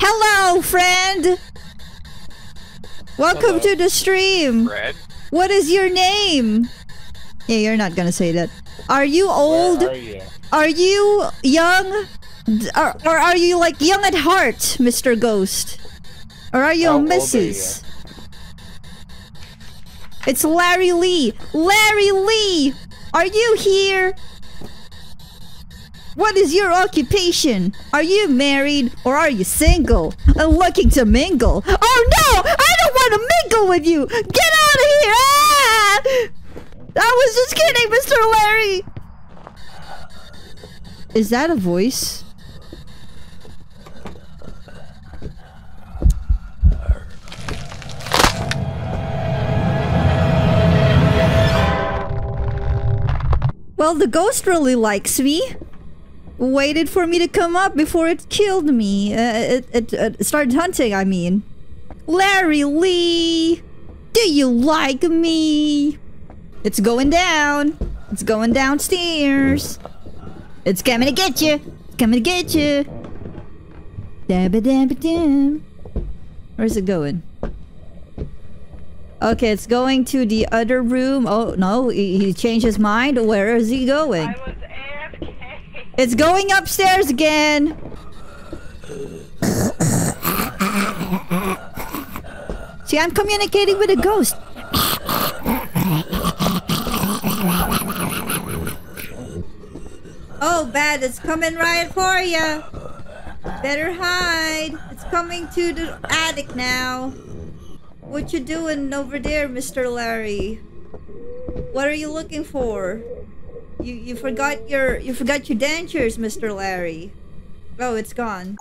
Hello, friend. Welcome Hello. to the stream. Fred? What is your name? Yeah, you're not gonna say that. Are you Where old? are you? Are you young? Or, or are you like young at heart, Mr. Ghost? Or are you How a Mrs.? It's Larry Lee. Larry Lee! Are you here? What is your occupation? Are you married or are you single and looking to mingle? Oh no! I don't want to mingle with you! Get out of here! Ah! I was just kidding, Mr. Larry! Is that a voice? Well, the ghost really likes me. Waited for me to come up before it killed me. Uh, it, it, it started hunting, I mean. Larry Lee! Do you like me? It's going down. It's going downstairs. It's coming to get you. It's coming to get you. Dabba dabba dam. Where's it going? Okay, it's going to the other room. Oh, no, he, he changed his mind. Where is he going? It's going upstairs again. See, I'm communicating with a ghost. Oh, bad. It's coming right for you. Better hide. It's coming to the attic now. What you doing over there, Mr. Larry? What are you looking for? You you forgot your you forgot your dentures, Mr. Larry. Oh, it's gone.